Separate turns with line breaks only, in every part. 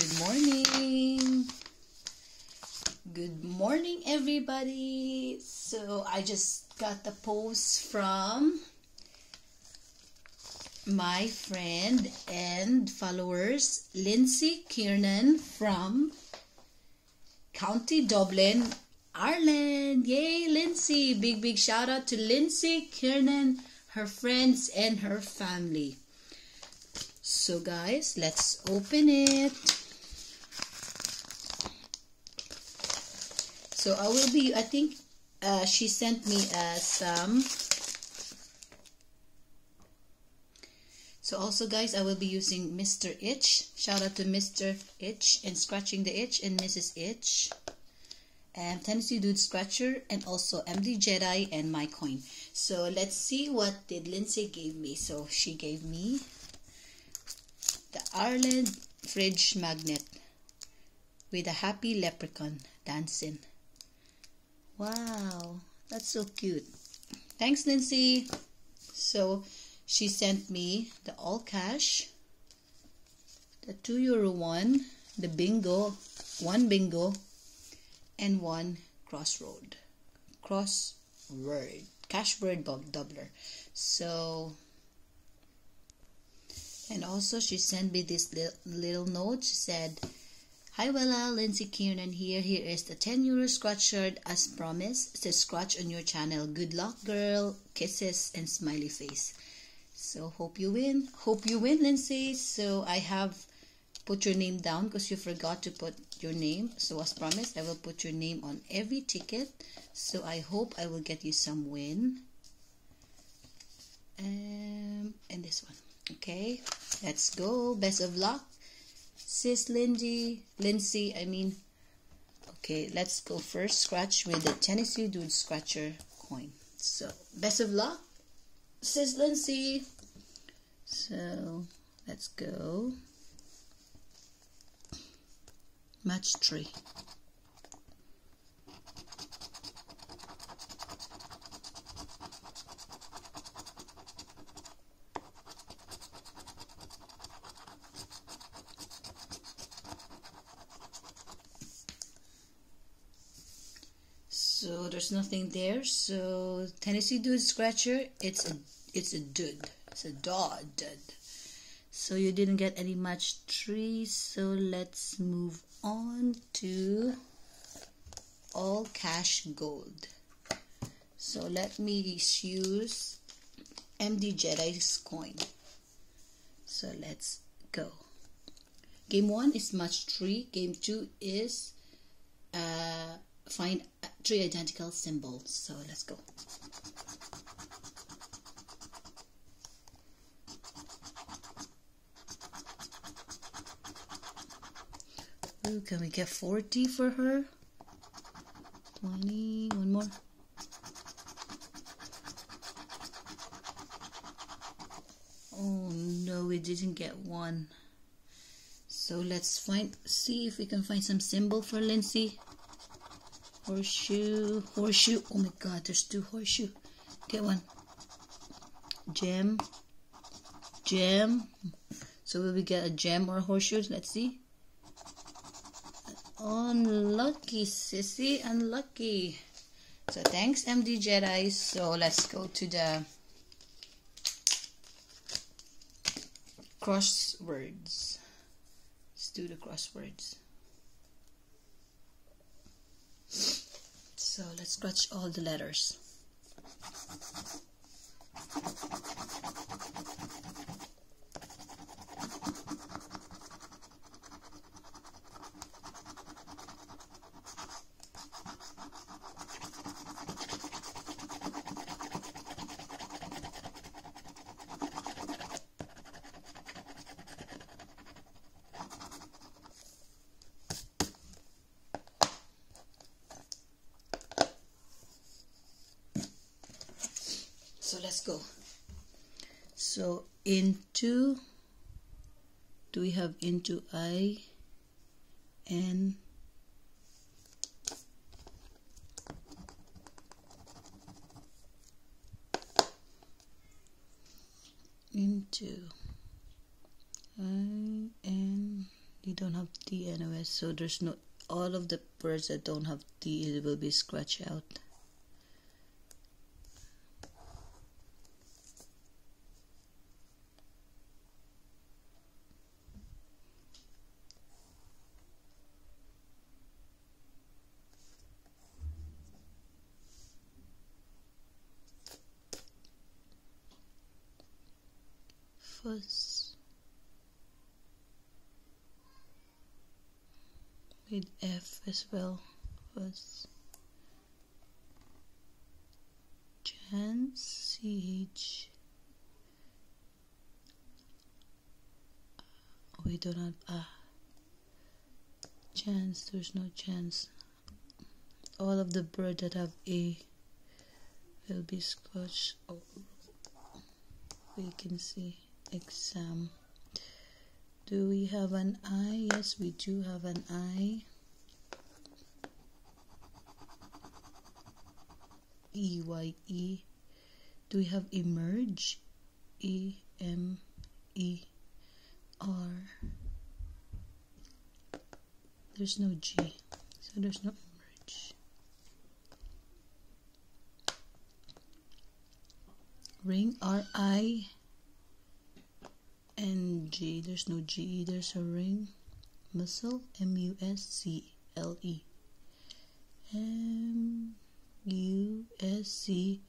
Good morning. Good morning, everybody. So I just got the post from my friend and followers, Lindsay Kiernan from County Dublin, Ireland. Yay, Lindsay! Big, big shout out to Lindsay Kiernan, her friends, and her family. So, guys, let's open it. So, I will be, I think uh, she sent me uh, some. So, also, guys, I will be using Mr. Itch. Shout out to Mr. Itch and Scratching the Itch and Mrs. Itch and Tennessee Dude Scratcher and also MD Jedi and my coin. So let's see what did Lindsay gave me. So she gave me the Ireland fridge magnet with a happy leprechaun dancing. Wow, that's so cute. Thanks, Lindsay. So she sent me the all cash, the two euro one, the bingo, one bingo, and one crossroad crossword cashword doubler so and also she sent me this little note she said hi Wella. Lindsay Kiernan here. Here is the 10 euro scratch shirt as promised. Says scratch on your channel. Good luck girl. Kisses and smiley face. So hope you win. Hope you win Lindsay. So I have put your name down because you forgot to put your name. So as promised I will put your name on every ticket. So I hope I will get you some win. Um, and this one. Okay. Let's go. Best of luck sis Lindy? Lindsay I mean. Okay let's go first. Scratch with the Tennessee Dude Scratcher coin. So best of luck sis Lindsay. So let's go. Match tree. So there's nothing there. So Tennessee Dude Scratcher, it's a it's a dude. It's a dog dude. So you didn't get any match trees. So let's move on to all cash gold. So let me use MD Jedi's coin. So let's go. Game one is match three. Game two is uh, find three identical symbols. So let's go. Ooh, can we get 40 for her? 20, one more. Oh no, we didn't get one. So let's find, see if we can find some symbol for Lindsay. Horseshoe, horseshoe. Oh my god, there's two horseshoe. Get one. Gem, gem. So will we get a gem or a horseshoe? Let's see. Unlucky, sissy, unlucky. So thanks, MD Jedi. So let's go to the crosswords. Let's do the crosswords. So let's scratch all the letters. So go. So into, do we have into i n? Into I N. You don't have D anyways so there's no all of the birds that don't have D it will be scratched out Fuss with F as well was chance CH uh, we don't have a. Chance there's no chance all of the bird that have A will be scotched oh, we can see exam do we have an I? Yes, we do have an I. E Y E. Do we have emerge? E M E R. There's no G, so there's no emerge. Ring R I N G. There's no G. There's a ring. Muscle. M U S C L E. M U S C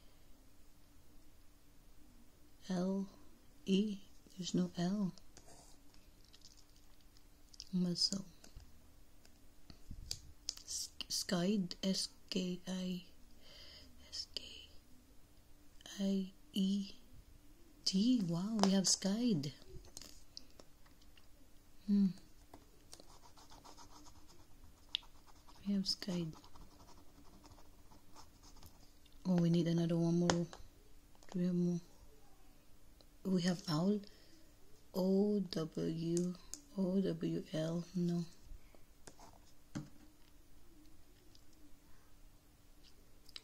L E. There's no L. Muscle. Skide. S K I S K I E T. Wow, we have skide. Hmm. We have sky. Oh, we need another one more. Do we have more? We have owl. O W O W L. No.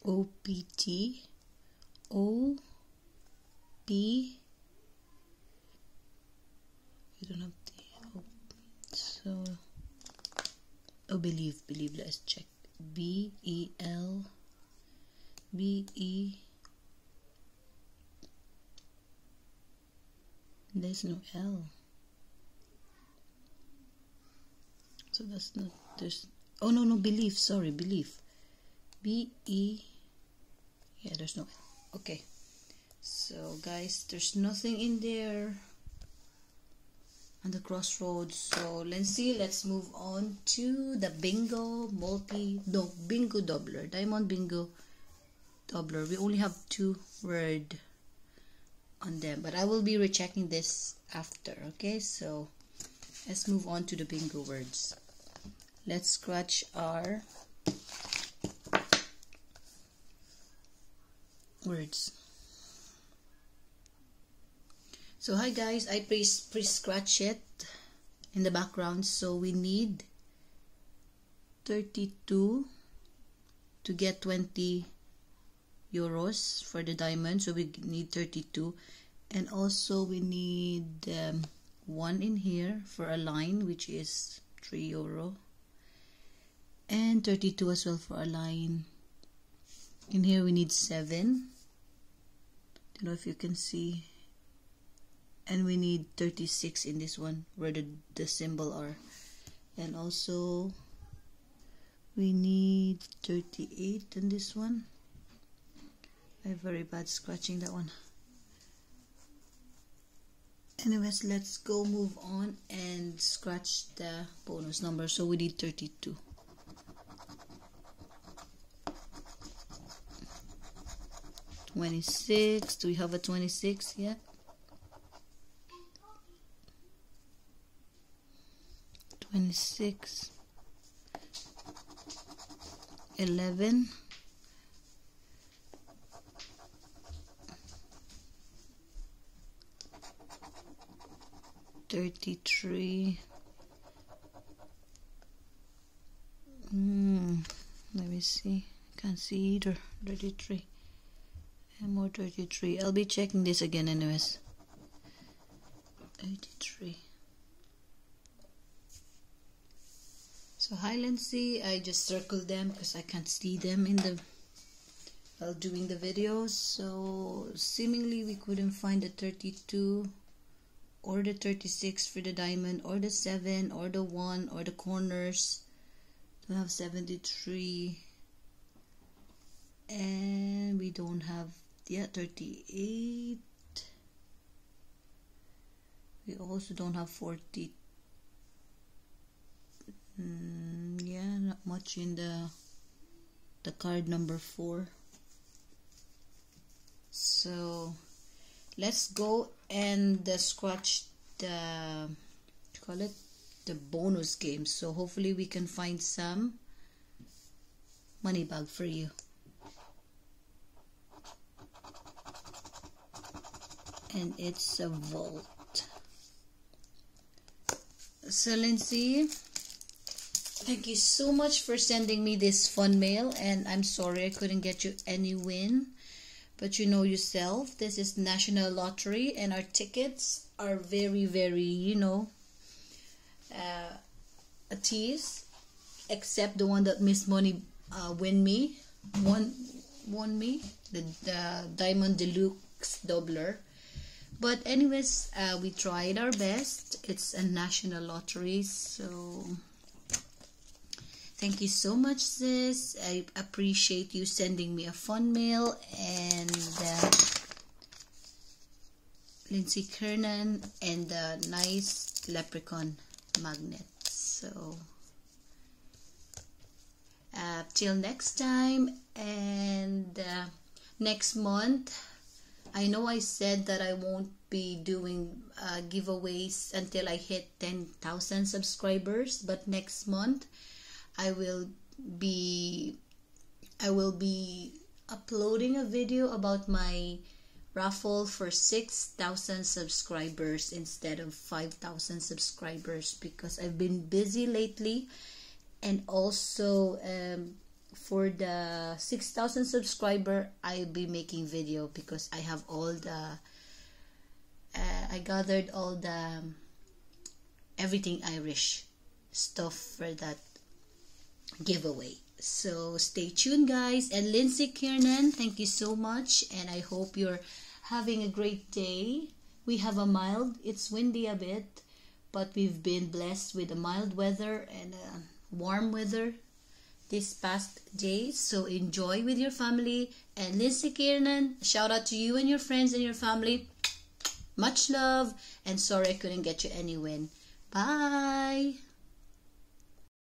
O P T O P. We don't have so oh believe believe let's check. B e l b e there's no l. So that's not there's oh no no belief sorry belief b e yeah there's no l. Okay. So guys there's nothing in there the crossroads. So let's see let's move on to the bingo multi no bingo doubler diamond bingo doubler. We only have two word on them but i will be rechecking this after okay? So let's move on to the bingo words. Let's scratch our words so hi guys. I pre, pre it in the background. So we need 32 to get 20 euros for the diamond. So we need 32 and also we need um, one in here for a line which is 3 euro. And 32 as well for a line. In here we need 7 don't know if you can see and we need 36 in this one where the, the symbol are. And also we need 38 in this one. I have very bad scratching that one. Anyways let's go move on and scratch the bonus number. So we need 32 26 do we have a 26 yet 26 11 33 mm, let me see. Can't see either. 33 and more 33 I'll be checking this again anyways. 83 So hi Lindsay, I just circled them because I can't see them in the while doing the videos. So seemingly we couldn't find the 32 or the 36 for the diamond or the 7 or the 1 or the corners. We have 73 and we don't have yeah 38 we also don't have 40 mm, yeah not much in the the card number four. So let's go and uh, scratch the call it? The bonus game. So hopefully we can find some money bag for you. And it's a vault. So thank you so much for sending me this fun mail and I'm sorry I couldn't get you any win. But you know yourself this is national lottery and our tickets are very very you know uh, a tease except the one that Miss Money uh, win me won won me the, the diamond deluxe doubler. But anyways uh, we tried our best. It's a national lottery so thank you so much sis. I appreciate you sending me a fun mail and uh, lindsay kiernan and the nice leprechaun magnet. So uh, till next time and uh, next month I know I said that I won't be doing uh, giveaways until I hit 10,000 subscribers, but next month I will be I will be uploading a video about my raffle for 6,000 subscribers instead of 5,000 subscribers because I've been busy lately. And also um, for the 6000 subscriber i'll be making video because i have all the uh, i gathered all the um, everything irish stuff for that giveaway so stay tuned guys and lindsay kiernan thank you so much and i hope you're having a great day we have a mild it's windy a bit but we've been blessed with a mild weather and uh, warm weather this past days. So enjoy with your family. And Lindsay Kiernan, shout out to you and your friends and your family. Much love. And sorry I couldn't get you any win. Bye.